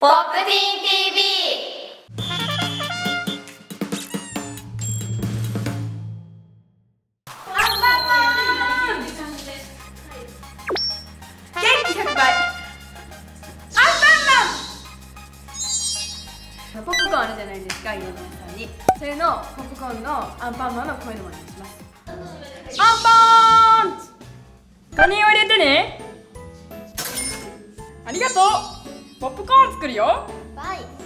ポップティーン TV 元気100倍アンパンマン。ポップコーンあるじゃないですか有名なさんに。それのポップコーンのアンパンマンの声の真似します。アンパン。カニを入れてね。ありがとう。ポップコーン作るよ。バイ。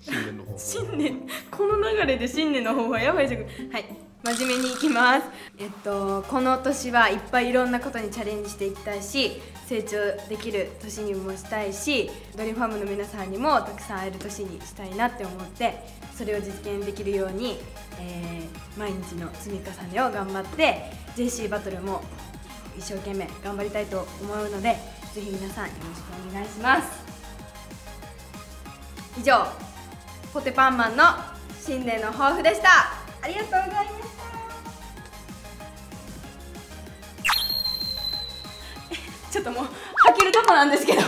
新年の方。新年この流れで新年の方はやばいじゃん。はい真面目にいきます。えっとこの年はいっぱいいろんなことにチャレンジしていきたいし成長できる年にもしたいしドリームファームの皆さんにもたくさん会える年にしたいなって思ってそれを実現できるように、えー毎日の積み重ねを頑張って JC バトルも一生懸命頑張りたいと思うのでぜひ皆さんよろしくお願いします。以上ポテパンマンの新年の抱負でした。ありがとうございました。ちょっともう吐けるとこなんですけど。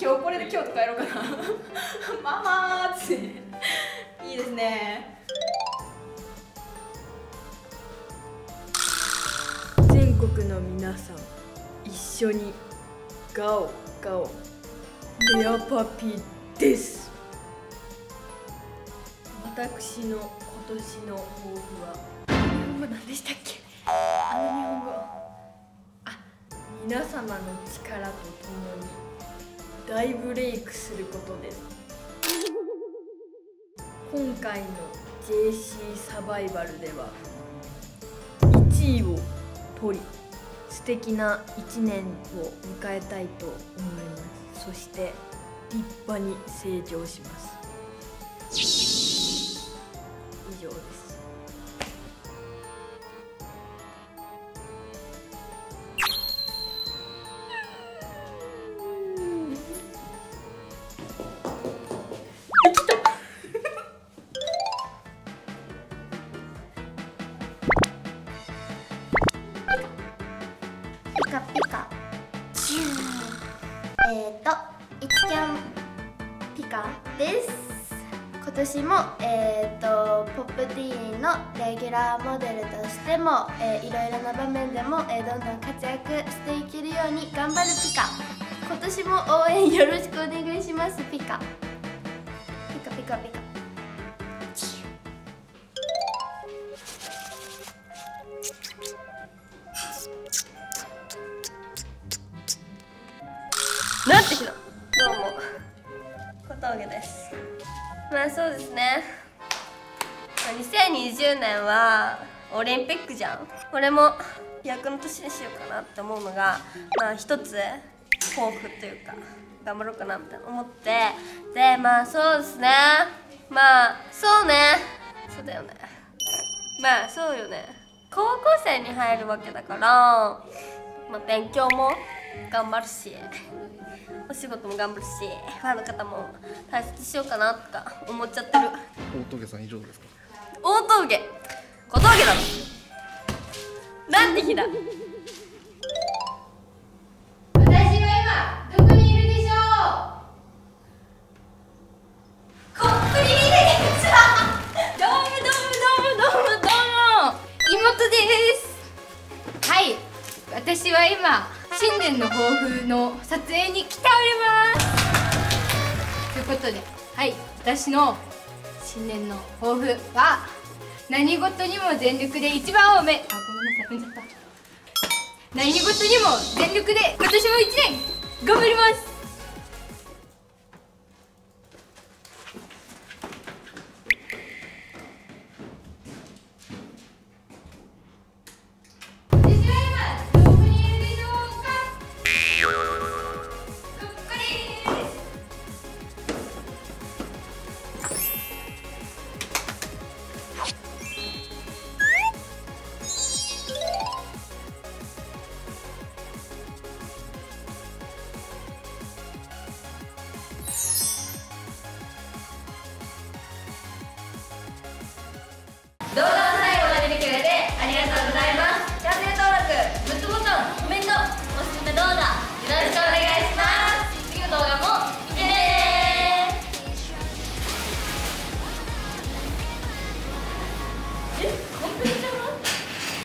今日これで京都帰ろうかな。ママーって。いいですね。全国の皆さん一緒にガオガオレアパピです。私の今年の抱負は。日本語何でしたっけ？あの日本語。あ皆様の力とともに。大ブレイクすることです。今回の JC サバイバルでは1位を取り素敵な1年を迎えたいと思います。そして立派に成長します。キャンピカです今年もえっ、ー、とポップティーンのレギュラーモデルとしても、えーいろいろな場面でも、えーどんどん活躍していけるように頑張るピカ今年も応援よろしくお願いしますピカ。ピカピカピカ。なんて日だ。そうですね。2020年はオリンピックじゃん。俺も役の年にしようかなって思うのがまあ一つ抱負というか頑張ろうかなみたいな思って。でまあそうですね。まあそうね。そうだよね。まあそうよね。高校生に入るわけだからまあ勉強も頑張るしお仕事も頑張るしファンの方も大切にしようかなとか思っちゃってる。大峠さん以上ですか？大峠。小峠だろ。なんて日だ年の抱負の撮影に来ておりますということではい私の新年の抱負は何事にも全力で一番多め。あごめんなさい踏んじゃった。何事にも全力で今年も一年頑張ります。Dólar